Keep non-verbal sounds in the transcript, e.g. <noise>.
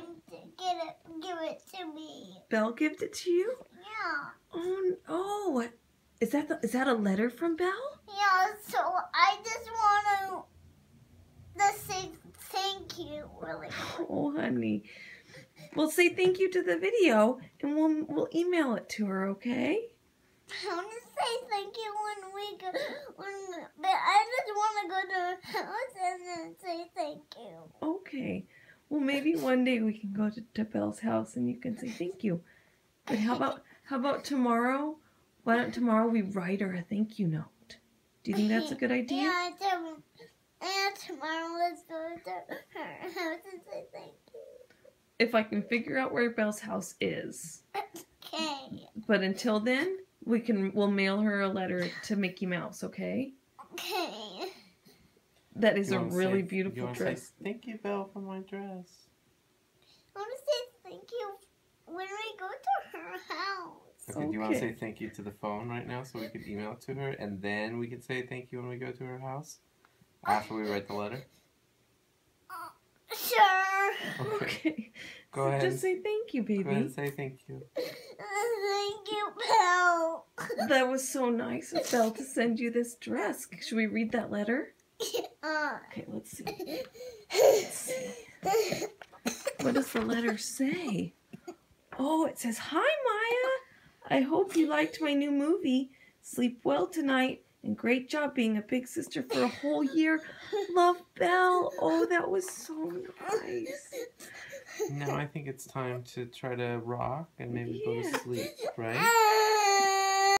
to get it, give it to me. Belle gave it to you? Yeah. Oh, oh. Is that the, is that a letter from Belle? Yeah, so I just want to say thank you, really. Oh, honey. We'll say thank you to the video and we'll we'll email it to her, okay? I want to say thank you when we go, when, but I just want to go to her house and then say thank you. Okay. Well, maybe one day we can go to, to Belle's house and you can say thank you. But how about how about tomorrow? Why don't tomorrow we write her a thank you note? Do you think that's a good idea? Yeah, and tomorrow let's go to her house and say thank you. If I can figure out where Belle's house is. Okay. But until then, we can we'll mail her a letter to Mickey Mouse, okay? Okay. That is a really say- beautiful wanna say, dress. Thank you, Belle, for my dress. I want to say thank you when we go to her house. Okay, do you want to say thank you to the phone right now so we can email it to her and then we can say thank you when we go to her house? After we write the letter? Uh, sure. Okay. <laughs> Okay. Go So ahead. Just say thank you, Go ahead baby. and say thank you. Thank you, Belle. That was so nice of Belle to send you this dress. Should we read that letter? <laughs> Uh, Okay, let's see. <laughs> What does the letter say? Oh, it says, Hi, Maya. I hope you liked my new movie. Sleep well tonight. And great job being a big sister for a whole year. Love, Belle. Oh, that was so nice. Now I think it's time to try to rock and maybe go to sleep, right? <laughs>